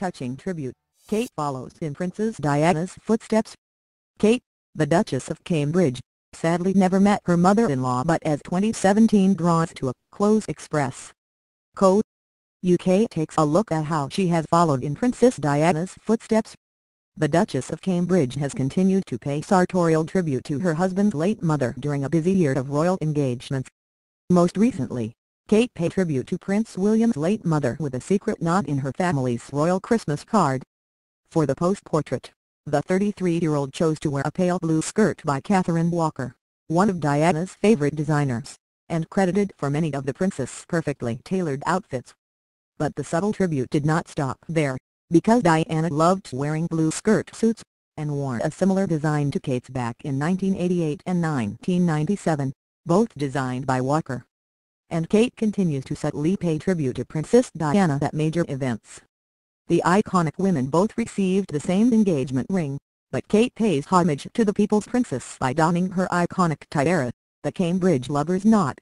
touching tribute, Kate follows in Princess Diana's footsteps. Kate, the Duchess of Cambridge, sadly never met her mother-in-law but as 2017 draws to a close express. Co. UK takes a look at how she has followed in Princess Diana's footsteps. The Duchess of Cambridge has continued to pay sartorial tribute to her husband's late mother during a busy year of royal engagements. Most recently, Kate paid tribute to Prince William's late mother with a secret knot in her family's royal Christmas card. For the post-portrait, the 33-year-old chose to wear a pale blue skirt by Catherine Walker, one of Diana's favorite designers, and credited for many of the princess' perfectly tailored outfits. But the subtle tribute did not stop there, because Diana loved wearing blue skirt suits, and wore a similar design to Kate's back in 1988 and 1997, both designed by Walker. And Kate continues to subtly pay tribute to Princess Diana at major events. The iconic women both received the same engagement ring, but Kate pays homage to the People's Princess by donning her iconic tiara, the Cambridge Lover's Knot.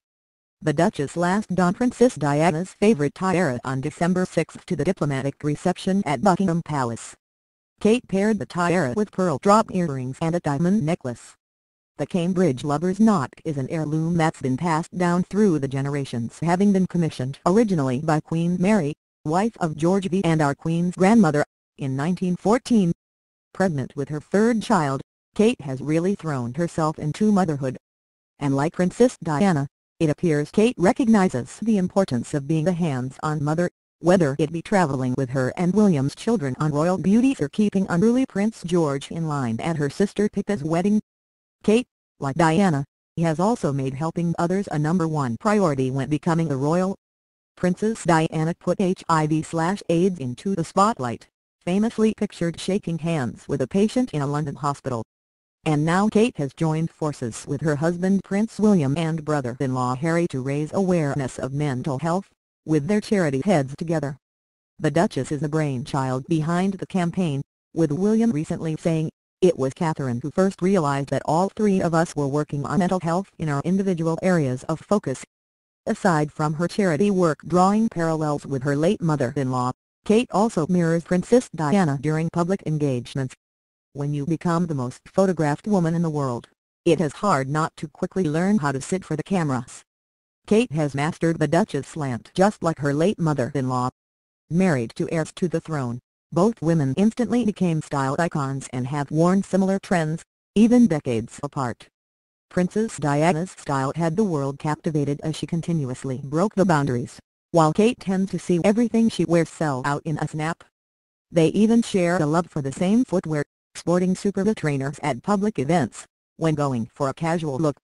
The Duchess last donned Princess Diana's favorite tiara on December 6 to the diplomatic reception at Buckingham Palace. Kate paired the tiara with pearl drop earrings and a diamond necklace. The Cambridge Lover's Knot is an heirloom that's been passed down through the generations having been commissioned originally by Queen Mary, wife of George V and our Queen's grandmother, in 1914. Pregnant with her third child, Kate has really thrown herself into motherhood. And like Princess Diana, it appears Kate recognizes the importance of being a hands-on mother, whether it be traveling with her and William's children on royal beauties or keeping unruly Prince George in line at her sister Pippa's wedding. Kate, like Diana, has also made helping others a number one priority when becoming a royal Princess Diana put HIV-AIDS into the spotlight, famously pictured shaking hands with a patient in a London hospital. And now Kate has joined forces with her husband Prince William and brother-in-law Harry to raise awareness of mental health, with their charity heads together. The Duchess is the brainchild behind the campaign, with William recently saying, it was Catherine who first realized that all three of us were working on mental health in our individual areas of focus. Aside from her charity work drawing parallels with her late mother-in-law, Kate also mirrors Princess Diana during public engagements. When you become the most photographed woman in the world, it is hard not to quickly learn how to sit for the cameras. Kate has mastered the Duchess slant just like her late mother-in-law. Married to heirs to the throne, both women instantly became style icons and have worn similar trends, even decades apart. Princess Diana's style had the world captivated as she continuously broke the boundaries, while Kate tends to see everything she wears sell out in a snap. They even share a love for the same footwear, sporting Superga trainers at public events, when going for a casual look.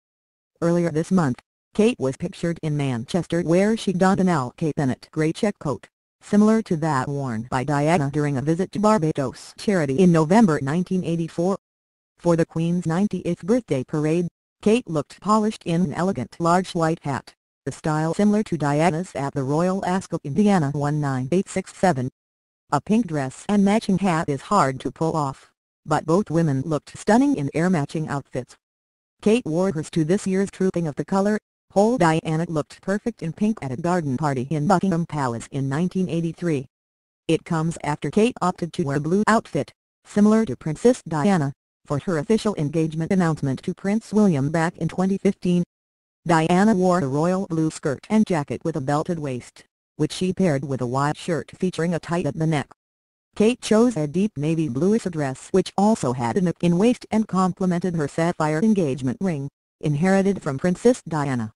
Earlier this month, Kate was pictured in Manchester where she donned an L.K. Bennett grey check coat, similar to that worn by Diana during a visit to Barbados charity in November 1984. For the Queen's 90th birthday parade, Kate looked polished in an elegant large white hat, the style similar to Diana's at the Royal Ascot Indiana 19867. A pink dress and matching hat is hard to pull off, but both women looked stunning in air-matching outfits. Kate wore hers to this year's Trooping of the Colour, while Diana looked perfect in pink at a garden party in Buckingham Palace in 1983. It comes after Kate opted to wear a blue outfit, similar to Princess Diana, for her official engagement announcement to Prince William back in 2015. Diana wore a royal blue skirt and jacket with a belted waist, which she paired with a white shirt featuring a tie at the neck. Kate chose a deep navy bluish dress which also had a neck in waist and complemented her sapphire engagement ring, inherited from Princess Diana.